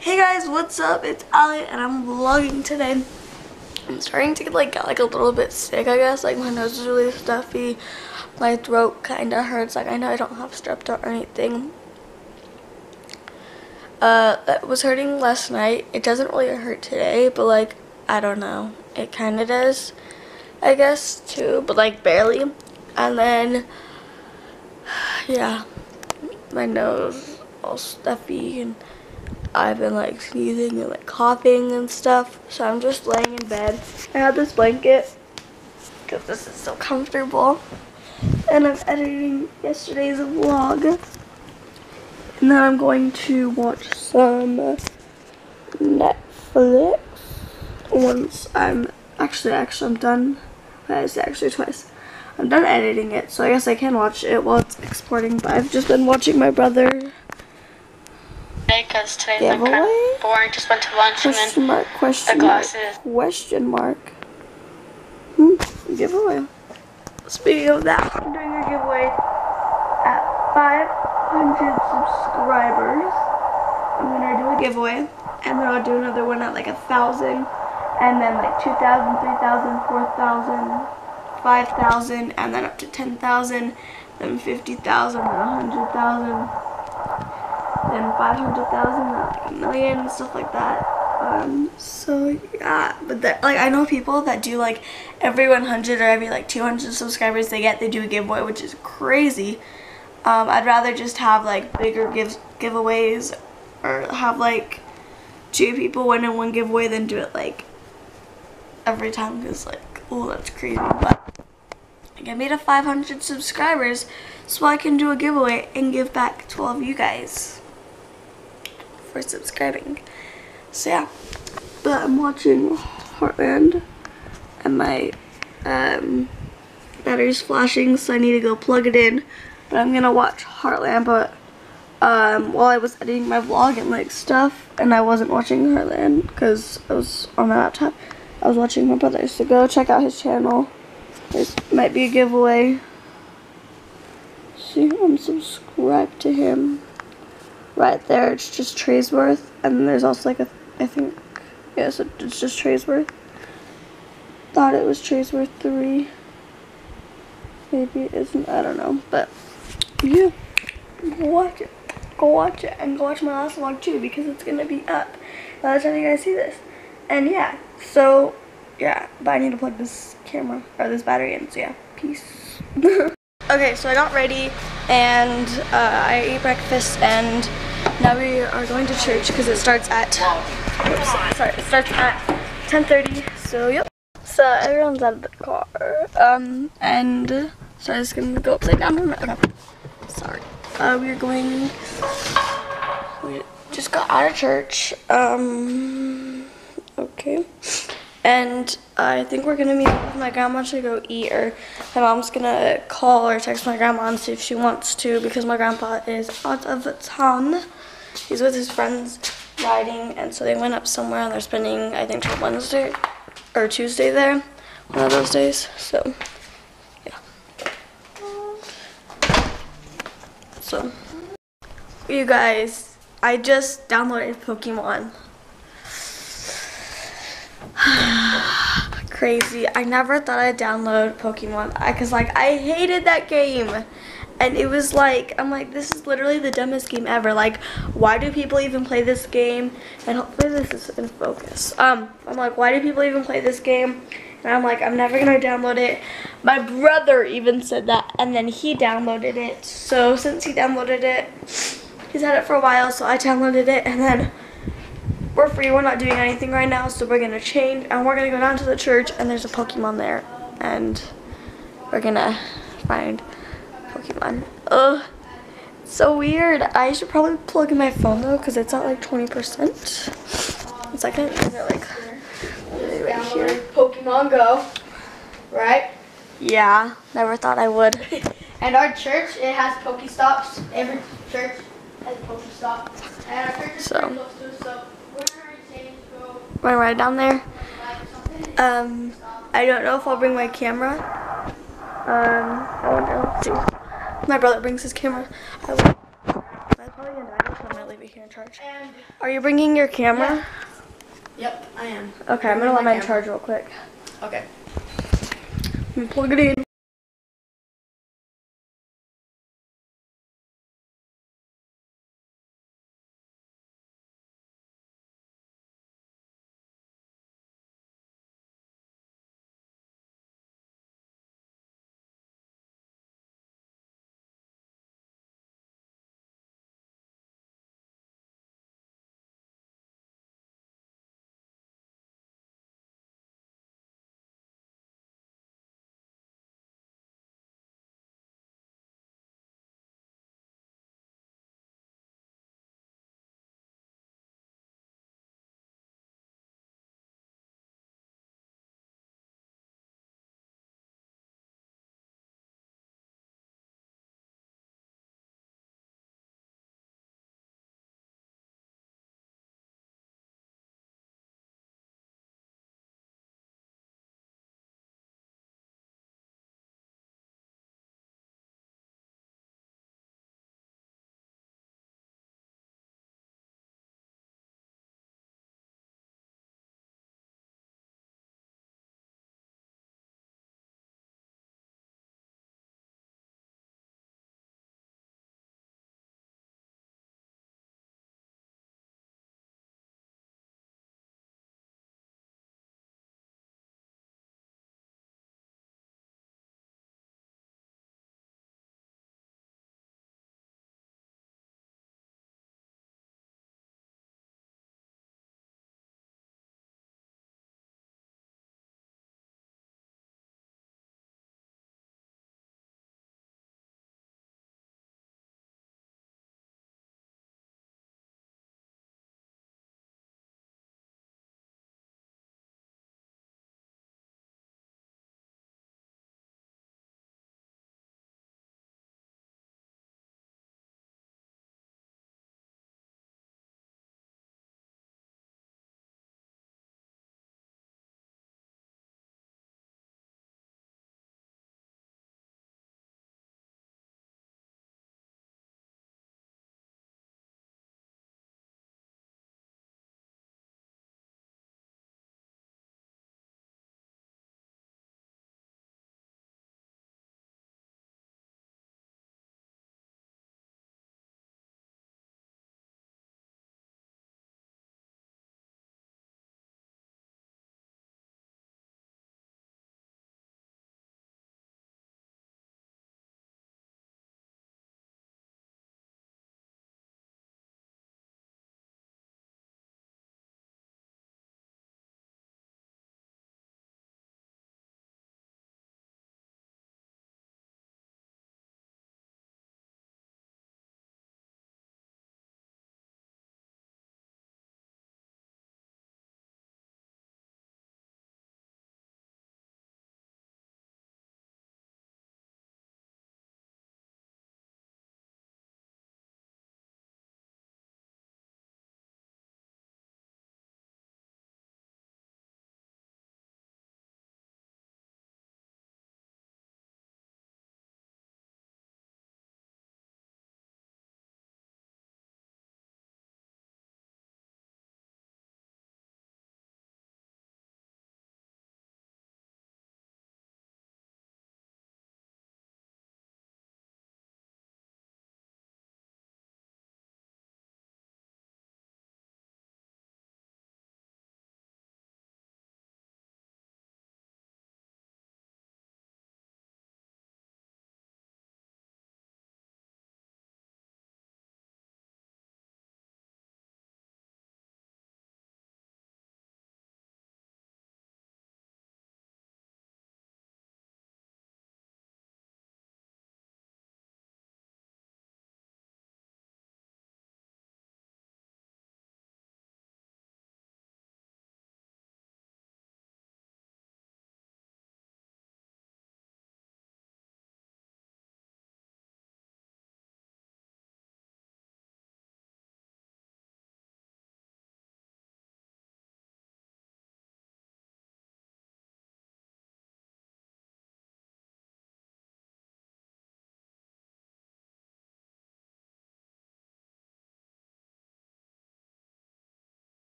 Hey guys, what's up? It's Ailie and I'm vlogging today. I'm starting to get like get like a little bit sick, I guess. Like my nose is really stuffy. My throat kind of hurts. Like I know I don't have strep or anything. Uh, that was hurting last night. It doesn't really hurt today, but like I don't know. It kind of does, I guess too, but like barely. And then, yeah, my nose all stuffy and I've been like sneezing and like coughing and stuff. So I'm just laying in bed. I have this blanket because this is so comfortable. And I'm editing yesterday's vlog. And then I'm going to watch some Netflix once I'm actually actually I'm done. I say actually twice. I'm done editing it, so I guess I can watch it while it's exporting. But I've just been watching my brother because today's like kind of boring. Just went to lunch question and mark, question the mark, question mark. Hmm, giveaway. Speaking of that, I'm doing a giveaway at 500 subscribers. I'm gonna do a giveaway, and then I'll do another one at like a thousand, and then like 2,000, 3,000, 4,000, 5,000, and then up to 10,000, then 50,000, then 100,000 then 500,000, like a million, and stuff like that. Um, so yeah, but like I know people that do like every 100 or every like 200 subscribers they get, they do a giveaway, which is crazy. Um, I'd rather just have like bigger gives giveaways or have like two people win in one giveaway than do it like every time because like oh that's crazy but I made a 500 subscribers so I can do a giveaway and give back to all of you guys for subscribing. So yeah, but I'm watching Heartland and my um, battery's flashing so I need to go plug it in. But I'm gonna watch Heartland but um, while I was editing my vlog and like stuff and I wasn't watching Heartland because I was on my laptop. I was watching my brother so go check out his channel. There might be a giveaway. See, I'm subscribed to him right there it's just Traysworth and there's also like a I think yeah so it's just Traysworth. Thought it was Traysworth 3 maybe it isn't I don't know but yeah go watch it. Go watch it and go watch my last vlog too because it's gonna be up. By the time you guys see this. And yeah so yeah but I need to plug this camera or this battery in so yeah peace. Okay so I got ready and uh, I ate breakfast and now we are going to church because it starts at, oops, sorry, it starts at 10.30, so yep. So everyone's out of the car, um, and, so I'm just gonna go upside down, okay, sorry. Uh, we are going, we just got out of church, um, okay. And I think we're gonna meet up with my grandma to go eat, or my mom's gonna call or text my grandma and see if she wants to because my grandpa is out of town he's with his friends riding, and so they went up somewhere and they're spending, I think, till Wednesday or Tuesday there, one of those days. So, yeah. So, you guys, I just downloaded Pokemon. Crazy. I never thought I'd download Pokemon I because, like, I hated that game and it was like I'm like this is literally the dumbest game ever. Like why do people even play this game? And hopefully this is in focus. Um I'm like why do people even play this game? And I'm like I'm never gonna download it. My brother even said that and then he downloaded it. So since he downloaded it he's had it for a while so I downloaded it and then we're free. We're not doing anything right now so we're gonna change and we're gonna go down to the church and there's a Pokemon there and we're gonna find Pokemon. Ugh. So weird. I should probably plug in my phone though because it's at like 20%. One second. They're like right here. Pokemon Go, right? Yeah. Never thought I would. and our church, it has Pokestops. Every church has a Pokestop. And our church is So. close to us, so we're saying to go Right, right down there. Um, I don't know if I'll bring my camera. Um, I wonder. Let's see. My brother brings his camera. I will. I'm probably gonna die, so I'm gonna leave it here try. charge. And Are you bringing your camera? yep, I am. Okay, I'm gonna let my mine camera. charge real quick. Okay. Plug it in.